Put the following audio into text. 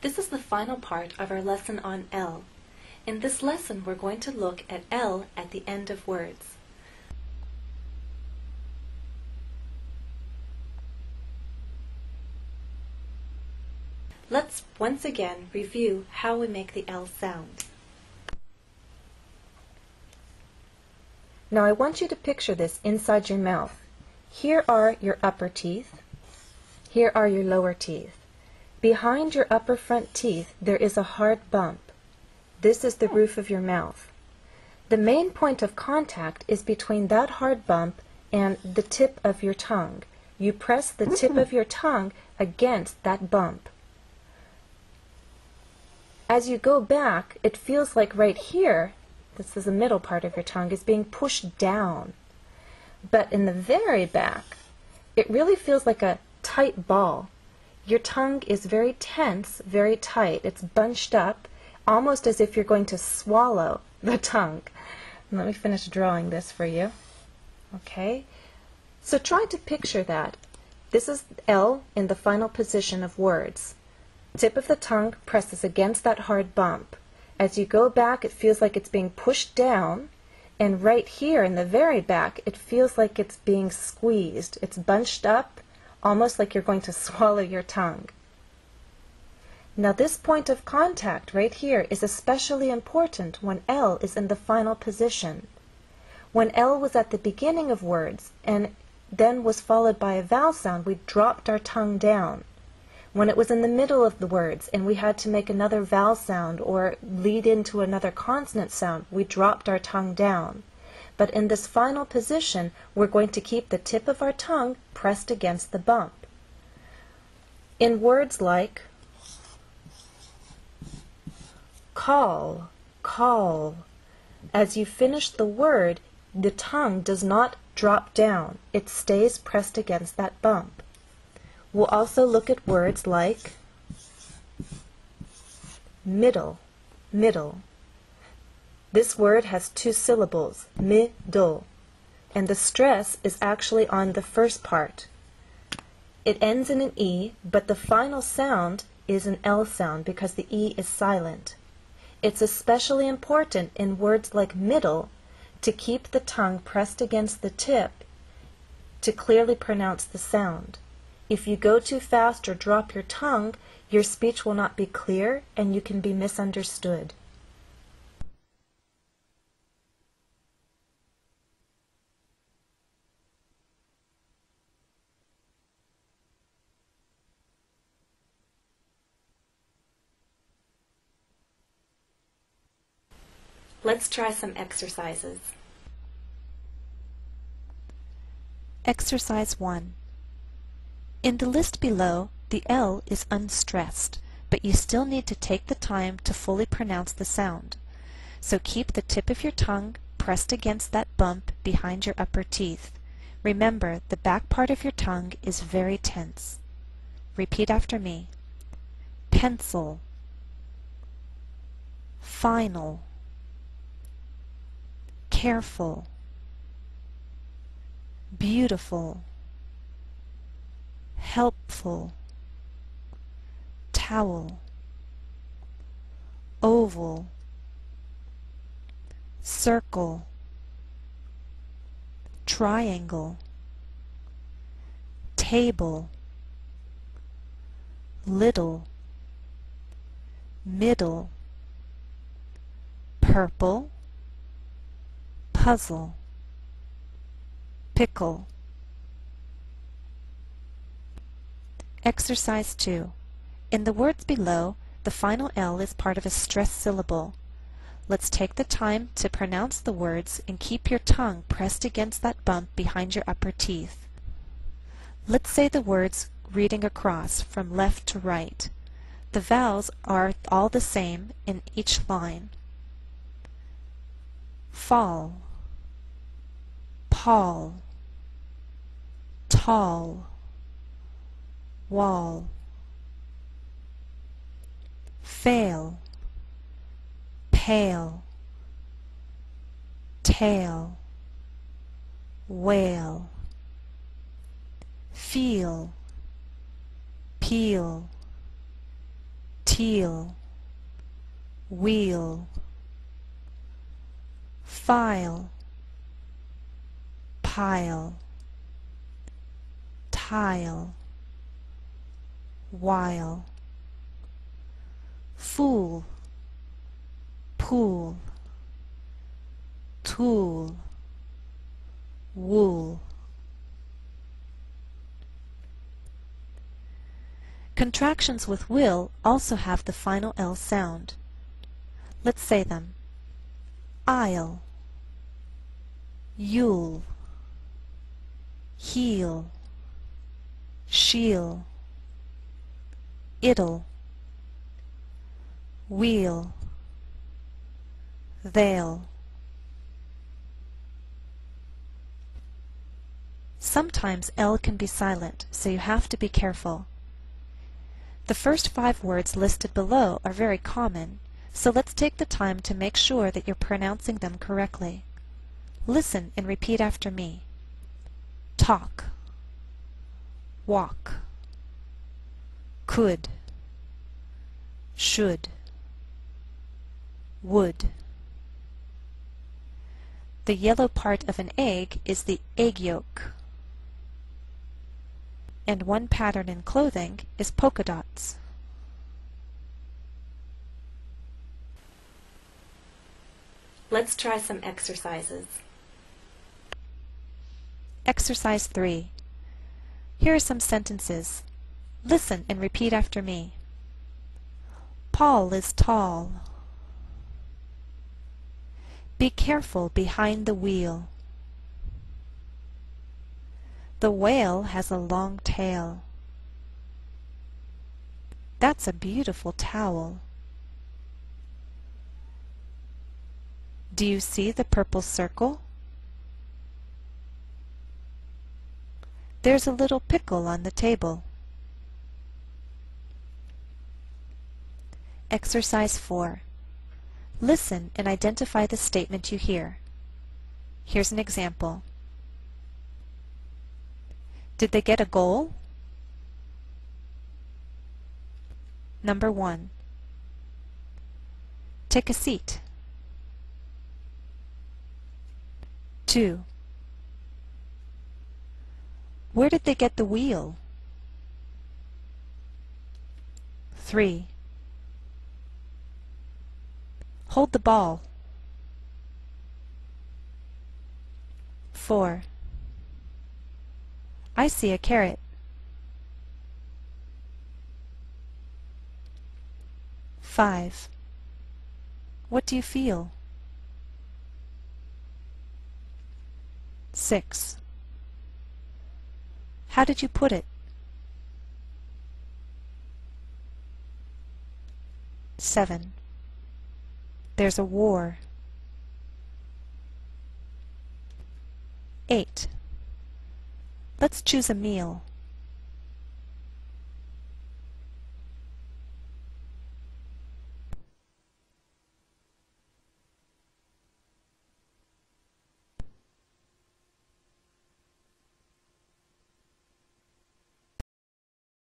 This is the final part of our lesson on L. In this lesson, we're going to look at L at the end of words. Let's once again review how we make the L sound. Now I want you to picture this inside your mouth. Here are your upper teeth. Here are your lower teeth. Behind your upper front teeth there is a hard bump. This is the roof of your mouth. The main point of contact is between that hard bump and the tip of your tongue. You press the tip of your tongue against that bump. As you go back, it feels like right here, this is the middle part of your tongue, is being pushed down. But in the very back, it really feels like a tight ball. Your tongue is very tense, very tight. It's bunched up, almost as if you're going to swallow the tongue. Let me finish drawing this for you. Okay? So try to picture that. This is L in the final position of words. Tip of the tongue presses against that hard bump. As you go back, it feels like it's being pushed down. And right here in the very back, it feels like it's being squeezed. It's bunched up, almost like you're going to swallow your tongue. Now this point of contact right here is especially important when L is in the final position. When L was at the beginning of words and then was followed by a vowel sound, we dropped our tongue down when it was in the middle of the words and we had to make another vowel sound or lead into another consonant sound, we dropped our tongue down. But in this final position, we're going to keep the tip of our tongue pressed against the bump. In words like call, call, as you finish the word, the tongue does not drop down. It stays pressed against that bump. We'll also look at words like middle, middle. This word has two syllables, middle, and the stress is actually on the first part. It ends in an E, but the final sound is an L sound because the E is silent. It's especially important in words like middle to keep the tongue pressed against the tip to clearly pronounce the sound. If you go too fast or drop your tongue, your speech will not be clear and you can be misunderstood. Let's try some exercises. Exercise 1. In the list below, the L is unstressed, but you still need to take the time to fully pronounce the sound. So keep the tip of your tongue pressed against that bump behind your upper teeth. Remember, the back part of your tongue is very tense. Repeat after me. Pencil Final Careful Beautiful helpful, towel, oval, circle, triangle, table, little, middle, purple, puzzle, pickle. Exercise 2. In the words below, the final L is part of a stressed syllable. Let's take the time to pronounce the words and keep your tongue pressed against that bump behind your upper teeth. Let's say the words reading across from left to right. The vowels are all the same in each line. Fall, Paul, tall, wall fail pale tail whale feel peel teal wheel, file, pile, tile, while, fool, pool, tool, wool. Contractions with will also have the final L sound. Let's say them. I'll, you'll, he'll, she'll, it'll, we'll, they'll. Sometimes L can be silent, so you have to be careful. The first five words listed below are very common, so let's take the time to make sure that you're pronouncing them correctly. Listen and repeat after me. Talk, walk, could, should, would. The yellow part of an egg is the egg yolk and one pattern in clothing is polka dots. Let's try some exercises. Exercise 3. Here are some sentences. Listen and repeat after me. Paul is tall. Be careful behind the wheel. The whale has a long tail. That's a beautiful towel. Do you see the purple circle? There's a little pickle on the table. Exercise 4. Listen and identify the statement you hear. Here's an example. Did they get a goal? Number one. Take a seat. Two. Where did they get the wheel? Three. Hold the ball. Four. I see a carrot. Five. What do you feel? Six. How did you put it? Seven. There's a war. Eight. Let's choose a meal.